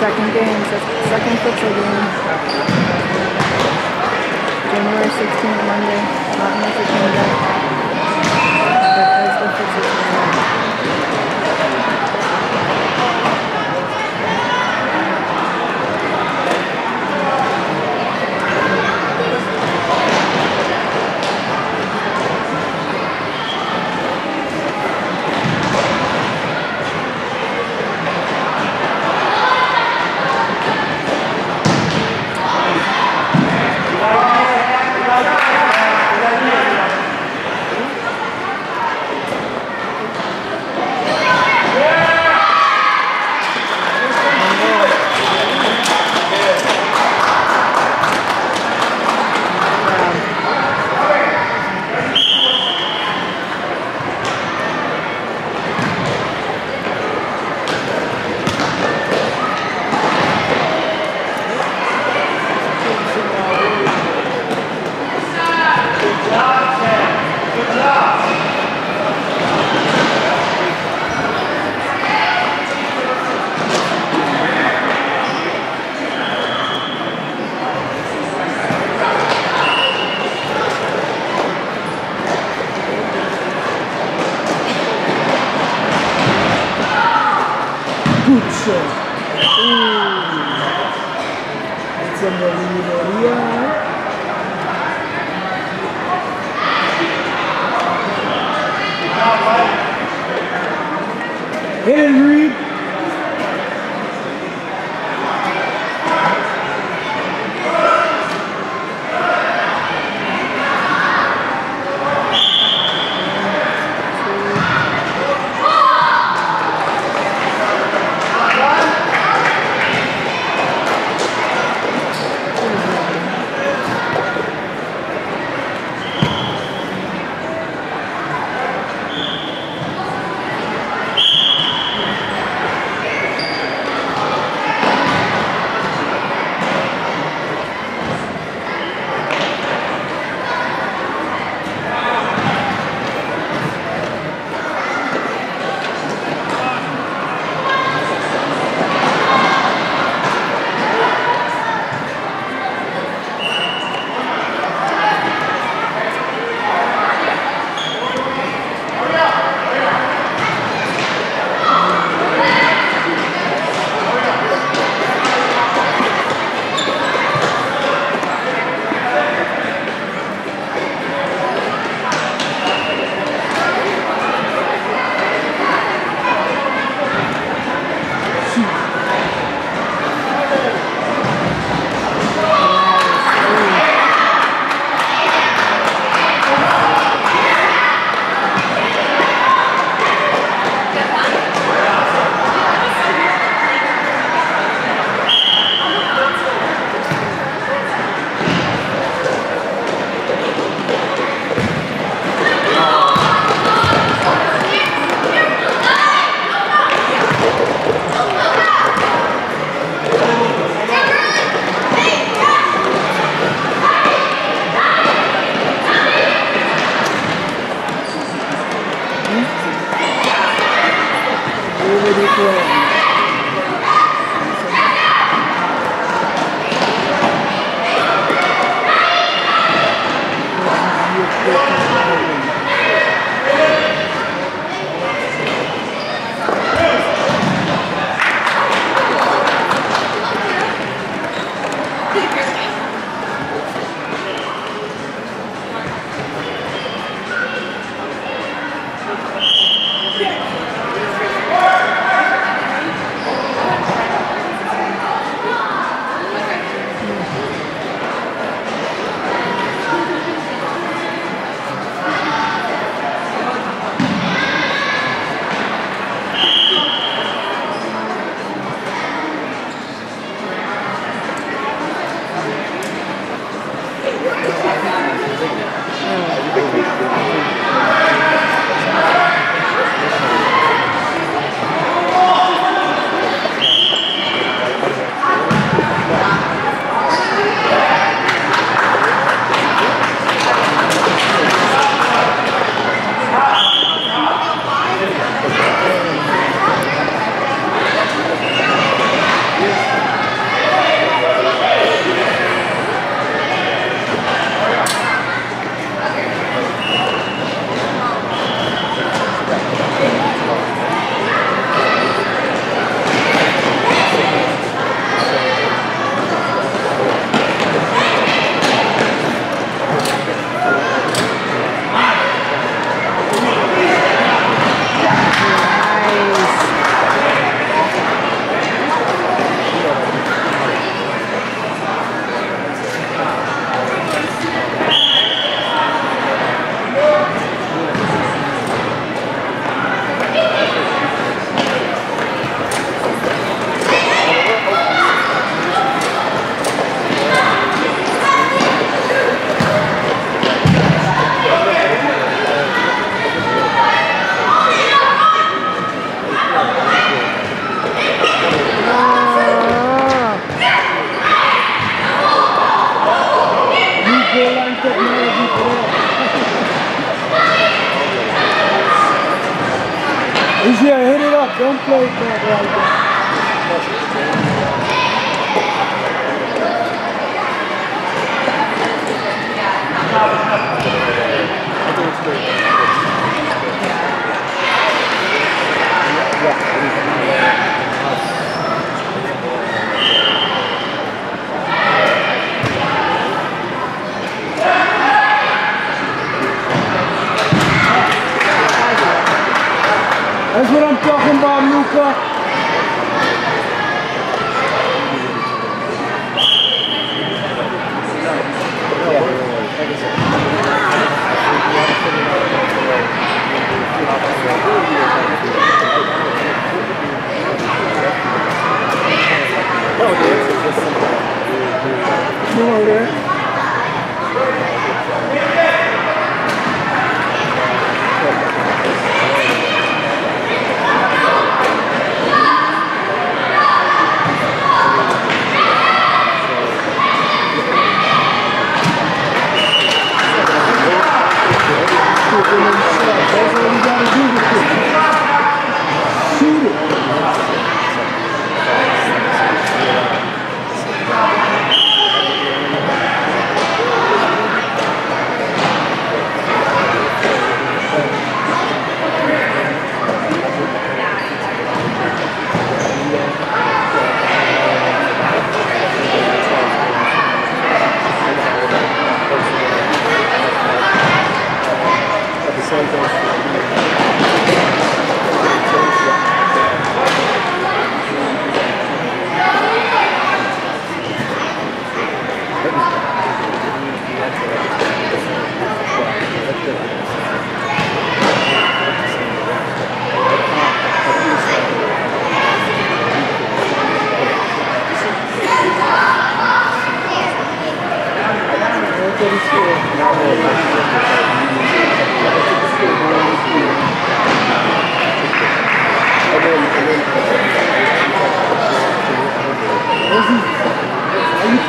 second game, second futsal game. January 16th, Monday, Luther King Day. Bethesda futsal tournament. Good shot. Ooh. It's in the Libreria. Henry. That's what I'm talking about, Luca.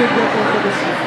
高校です。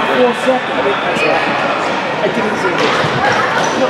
four seconds. I didn't see this. No.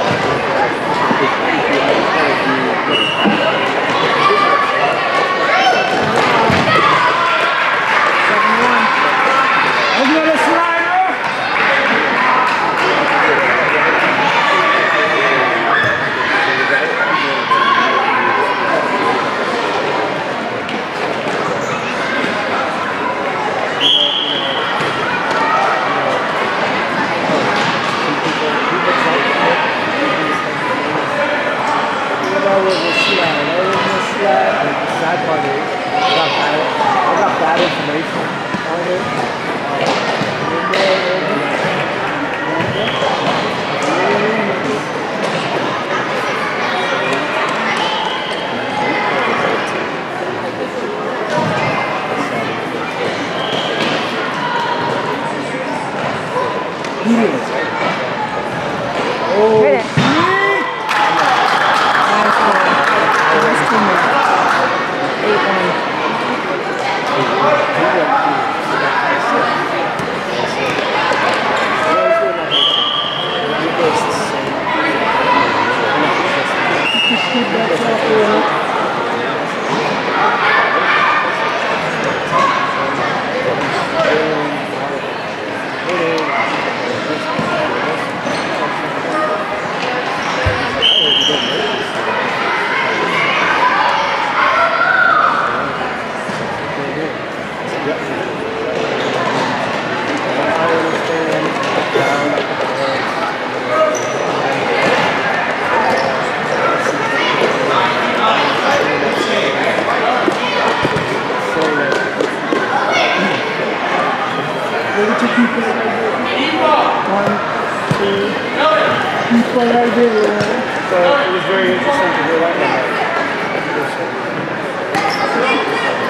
Your people right there. One, two, people right there. So it was very interesting to hear that.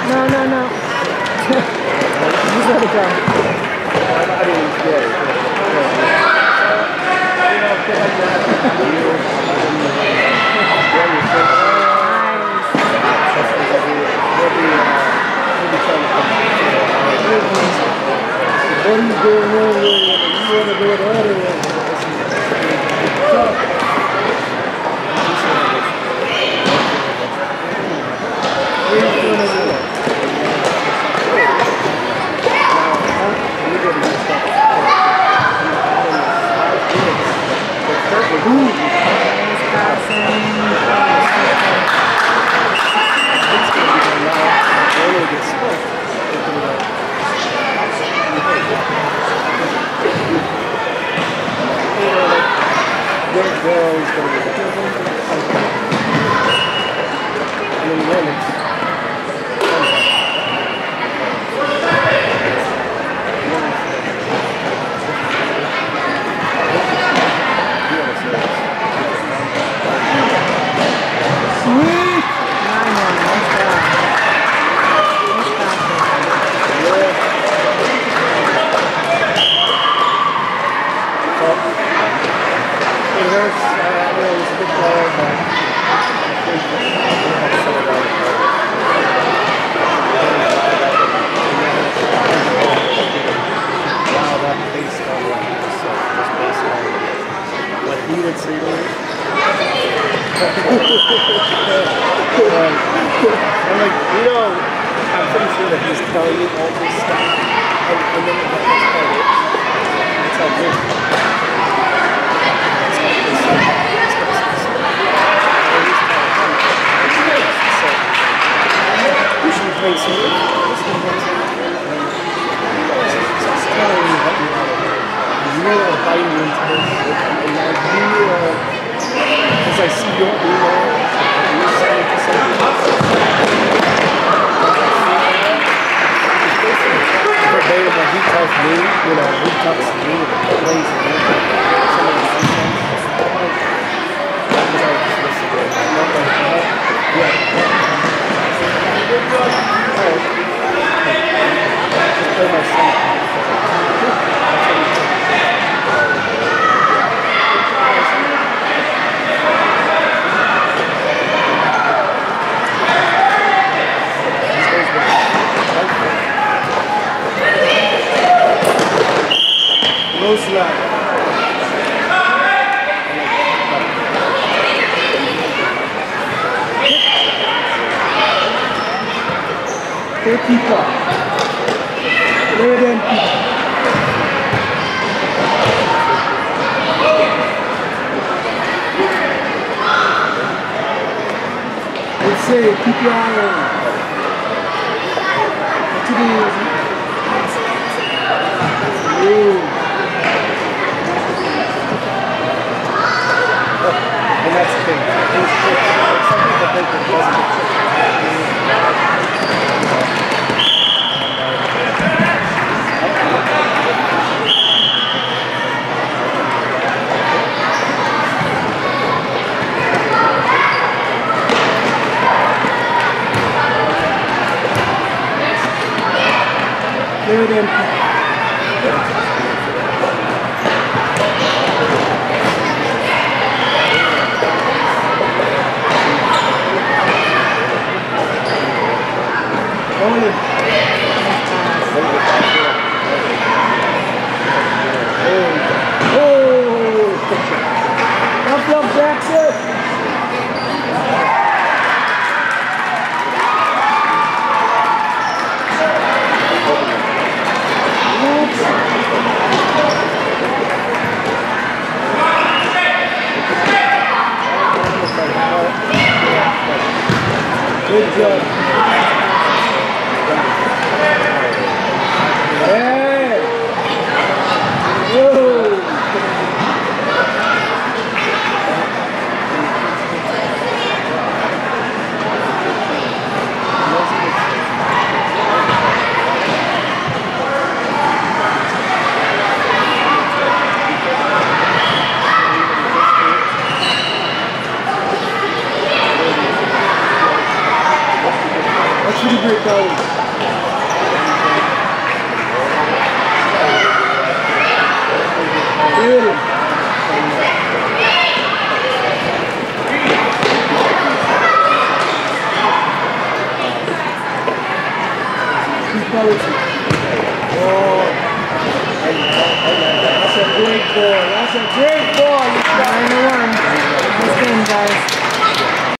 No, no, no. Just let it go. I. You know, feel like that. Nice. we'll uh, we'll to What he's doing one way, you want to go the other way. It's tough. What are you gonna do? Nice passing. Sweet! Nine one. Nice job. Nice passing. It hurts. Uh, you know, it was a big blow, but wow, that face on what he was so was based on what he would say to me. Um, I'm like, you know, I'm pretty sure that he's telling you all this stuff, and, and then the best part is, it's how good. It's like this. It's like this. And he's kind of funny. So, you should play some. You should play some. It's just telling you what you want to do. You are biting into this, and you are, as I see your email, you're saying to something. Verbatim, what he tells me, you know, he talks to me, the plays and some of the nonsense. Because I yeah. Alright. Just play my song. Say, keep your eye on you. And that's the thing. It's, it's, some people think it doesn't. Give it in. Good job. Let's